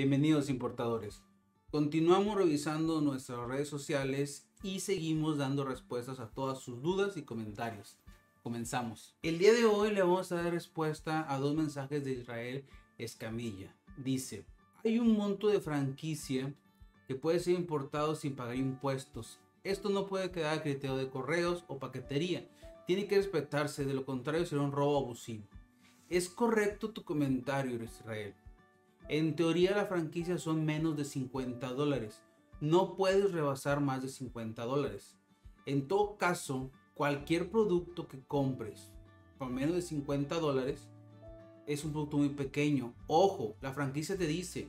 Bienvenidos importadores. Continuamos revisando nuestras redes sociales y seguimos dando respuestas a todas sus dudas y comentarios. Comenzamos. El día de hoy le vamos a dar respuesta a dos mensajes de Israel Escamilla. Dice, hay un monto de franquicia que puede ser importado sin pagar impuestos. Esto no puede quedar a criterio de correos o paquetería. Tiene que respetarse, de lo contrario será un robo abusivo. Es correcto tu comentario, Israel. En teoría la franquicia son menos de 50 dólares. No puedes rebasar más de 50 dólares. En todo caso, cualquier producto que compres por menos de 50 dólares es un producto muy pequeño. Ojo, la franquicia te dice,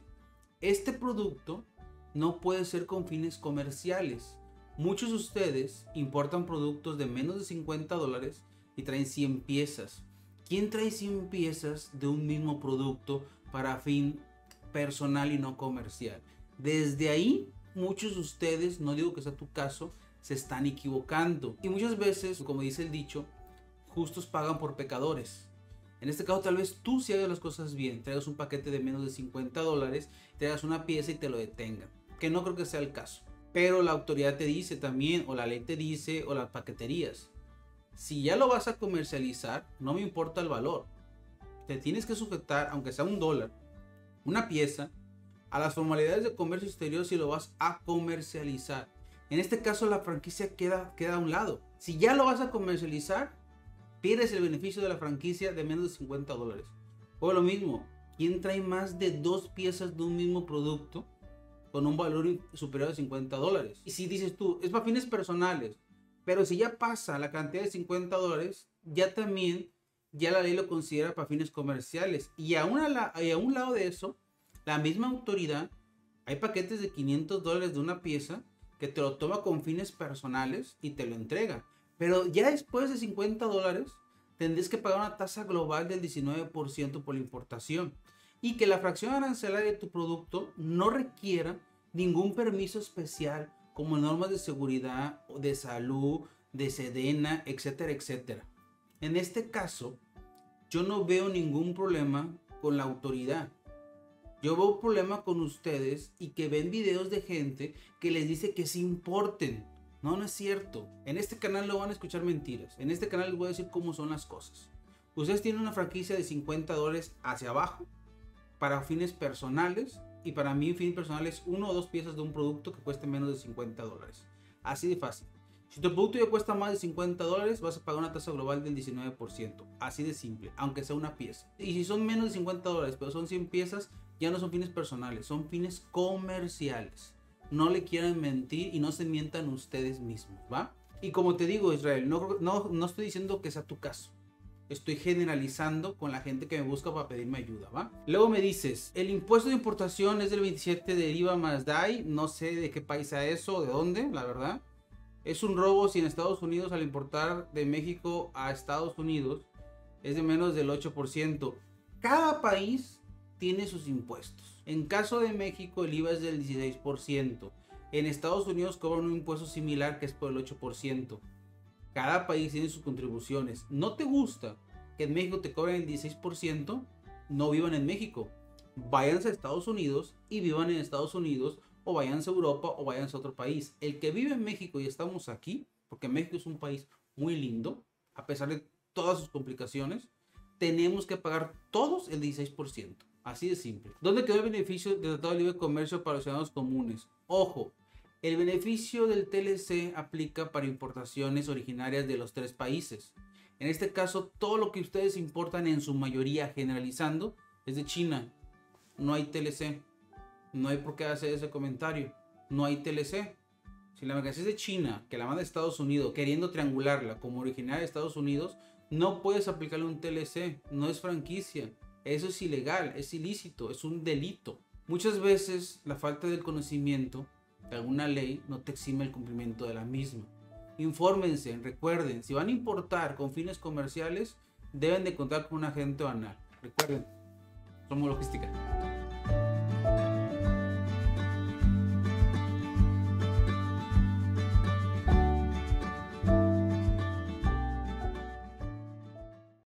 este producto no puede ser con fines comerciales. Muchos de ustedes importan productos de menos de 50 dólares y traen 100 piezas. ¿Quién trae 100 piezas de un mismo producto para fin personal y no comercial. Desde ahí, muchos de ustedes, no digo que sea tu caso, se están equivocando. Y muchas veces, como dice el dicho, justos pagan por pecadores. En este caso, tal vez tú si hagas las cosas bien, traigas un paquete de menos de 50 dólares, traigas una pieza y te lo detengan. Que no creo que sea el caso. Pero la autoridad te dice también, o la ley te dice, o las paqueterías. Si ya lo vas a comercializar, no me importa el valor. Te tienes que sujetar, aunque sea un dólar, una pieza a las formalidades de comercio exterior si lo vas a comercializar. En este caso la franquicia queda, queda a un lado. Si ya lo vas a comercializar, pierdes el beneficio de la franquicia de menos de 50 dólares. O lo mismo, ¿quién trae más de dos piezas de un mismo producto con un valor superior a 50 dólares? Y si dices tú, es para fines personales, pero si ya pasa la cantidad de 50 dólares, ya también ya la ley lo considera para fines comerciales. Y a, un lado de eso, la misma autoridad, hay paquetes de 500 dólares de una pieza que te lo toma con fines personales y te lo entrega. Pero ya después de 50 dólares, tendrás que pagar una tasa global del 19% por la importación. Y que la fracción arancelaria de tu producto no requiera ningún permiso especial como normas de seguridad, de salud, de sedena, etcétera, etcétera. En este caso, yo no veo ningún problema con la autoridad. Yo veo problema con ustedes y que ven videos de gente que les dice que se importen. No, no es cierto. En este canal no van a escuchar mentiras. En este canal les voy a decir cómo son las cosas. Ustedes tienen una franquicia de 50 dólares hacia abajo para fines personales y para mí fin personal es uno o dos piezas de un producto que cueste menos de 50 dólares. Así de fácil. Si tu producto ya cuesta más de 50 dólares, vas a pagar una tasa global del 19%. Así de simple, aunque sea una pieza. Y si son menos de 50 dólares, pero son 100 piezas, ya no son fines personales, son fines comerciales. No le quieran mentir y no se mientan ustedes mismos, ¿va? Y como te digo, Israel, no, no, no estoy diciendo que sea tu caso. Estoy generalizando con la gente que me busca para pedirme ayuda, ¿va? Luego me dices, el impuesto de importación es del 27 de IVA más DAI. No sé de qué país sea eso, de dónde, la verdad. Es un robo si en Estados Unidos al importar de México a Estados Unidos es de menos del 8%. Cada país tiene sus impuestos. En caso de México el IVA es del 16%. En Estados Unidos cobran un impuesto similar que es por el 8%. Cada país tiene sus contribuciones. ¿No te gusta que en México te cobren el 16%? No vivan en México. Váyanse a Estados Unidos y vivan en Estados Unidos o váyanse a Europa o váyanse a otro país. El que vive en México y estamos aquí, porque México es un país muy lindo, a pesar de todas sus complicaciones, tenemos que pagar todos el 16%. Así de simple. ¿Dónde quedó el beneficio del Tratado de Libre Comercio para los ciudadanos comunes? Ojo, el beneficio del TLC aplica para importaciones originarias de los tres países. En este caso, todo lo que ustedes importan en su mayoría, generalizando, es de China. No hay TLC. No hay por qué hacer ese comentario. No hay TLC. Si la mercancía es de China, que la manda de Estados Unidos, queriendo triangularla como originaria de Estados Unidos, no puedes aplicarle un TLC. No es franquicia. Eso es ilegal, es ilícito, es un delito. Muchas veces la falta del conocimiento de alguna ley no te exime el cumplimiento de la misma. Infórmense, recuerden, si van a importar con fines comerciales, deben de contar con un agente banal. Recuerden, somos logística.